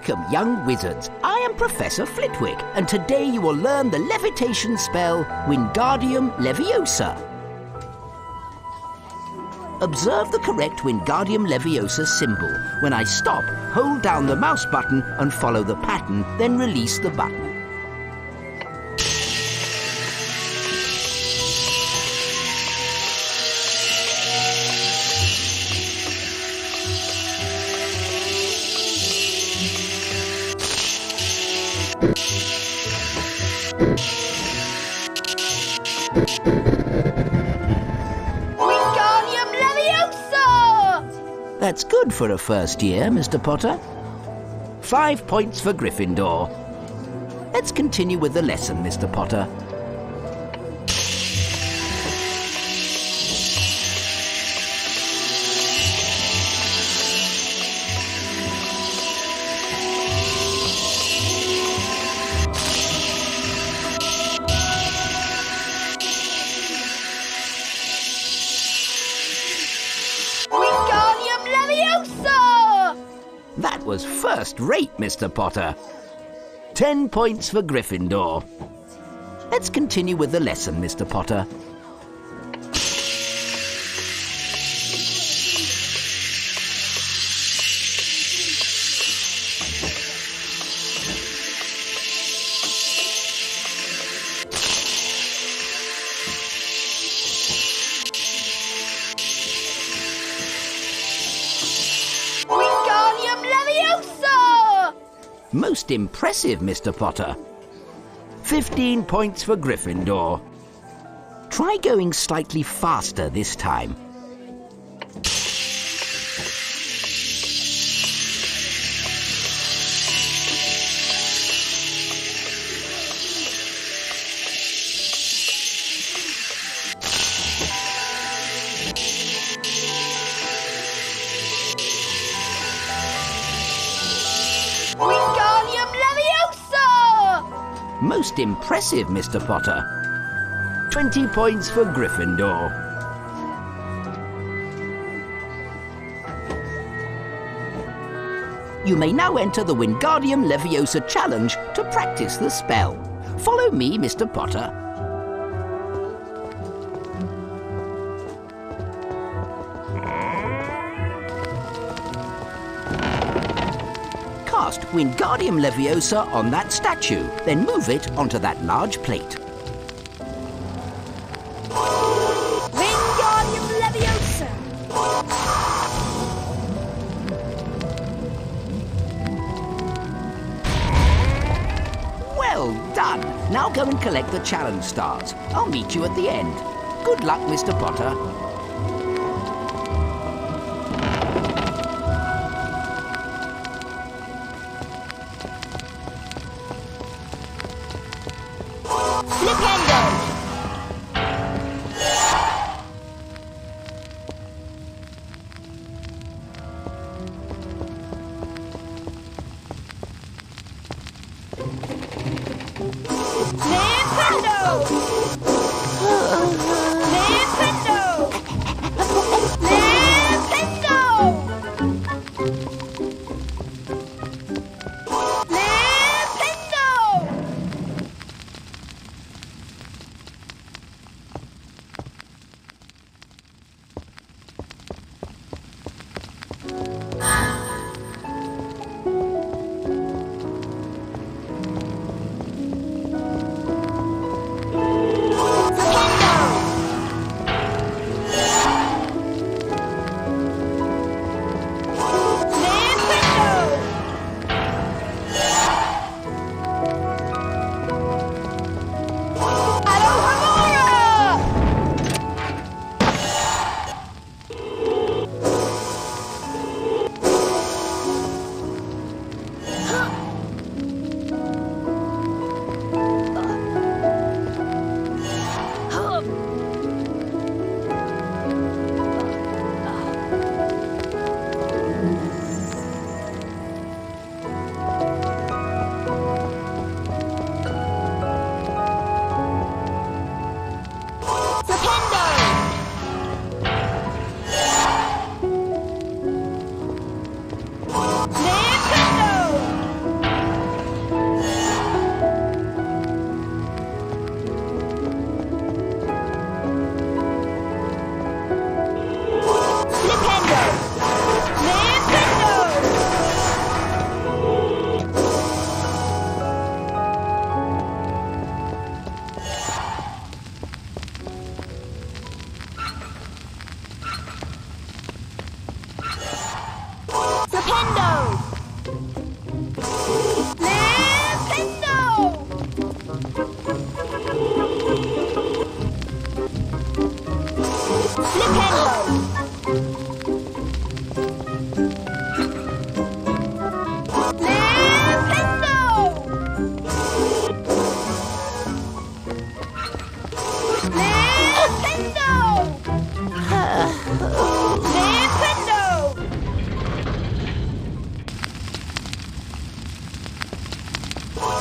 Welcome, young wizards. I am Professor Flitwick, and today you will learn the levitation spell Wingardium Leviosa. Observe the correct Wingardium Leviosa symbol. When I stop, hold down the mouse button and follow the pattern, then release the button. Good for a first year, Mr. Potter. Five points for Gryffindor. Let's continue with the lesson, Mr. Potter. First rate, Mr. Potter. Ten points for Gryffindor. Let's continue with the lesson, Mr. Potter. Most impressive, Mr. Potter. Fifteen points for Gryffindor. Try going slightly faster this time. Most impressive, Mr. Potter. Twenty points for Gryffindor. You may now enter the Wingardium Leviosa challenge to practice the spell. Follow me, Mr. Potter. Cast Wingardium Leviosa on that statue, then move it onto that large plate. Wingardium Leviosa! Well done! Now go and collect the challenge stars. I'll meet you at the end. Good luck, Mr. Potter.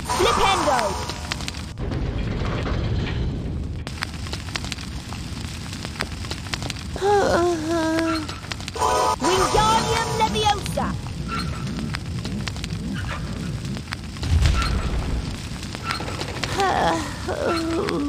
Flipendo! Uh-huh. Wingardium Leviosa! Uh-huh.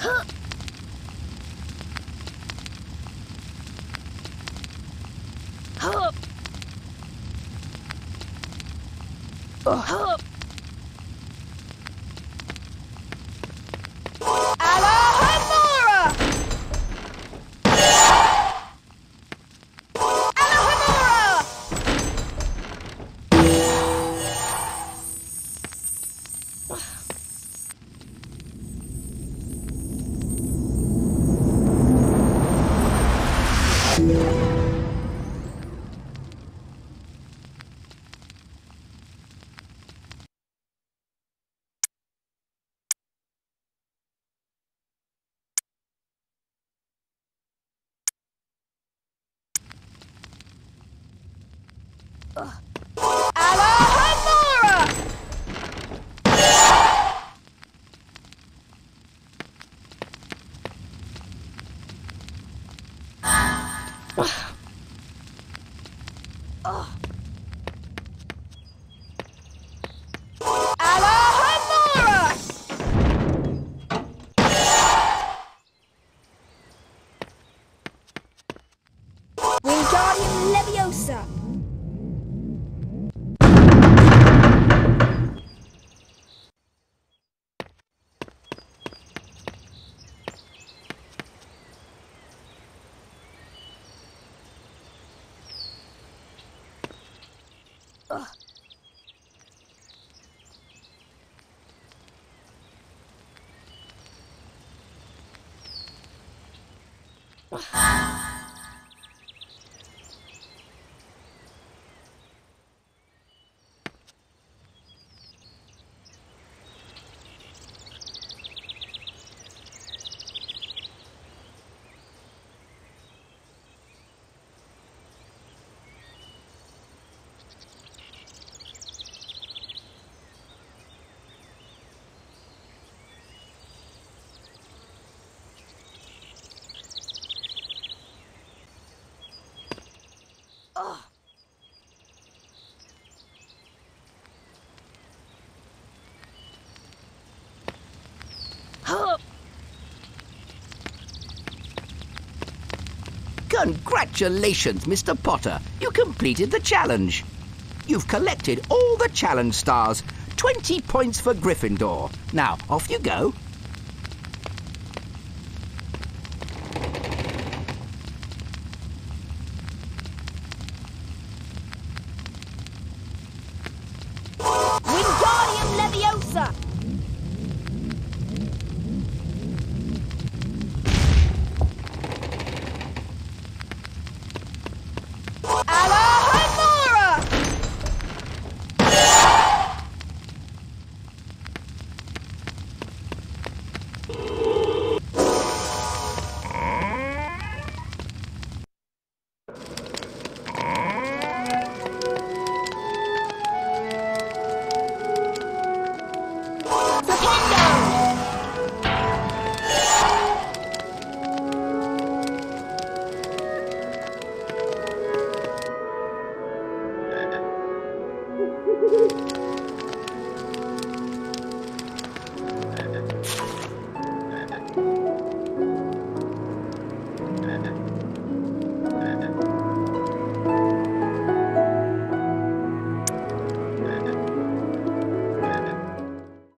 Alohomora! Alohomora! Ah! Congratulations, Mr. Potter. You completed the challenge. You've collected all the challenge stars. 20 points for Gryffindor. Now, off you go.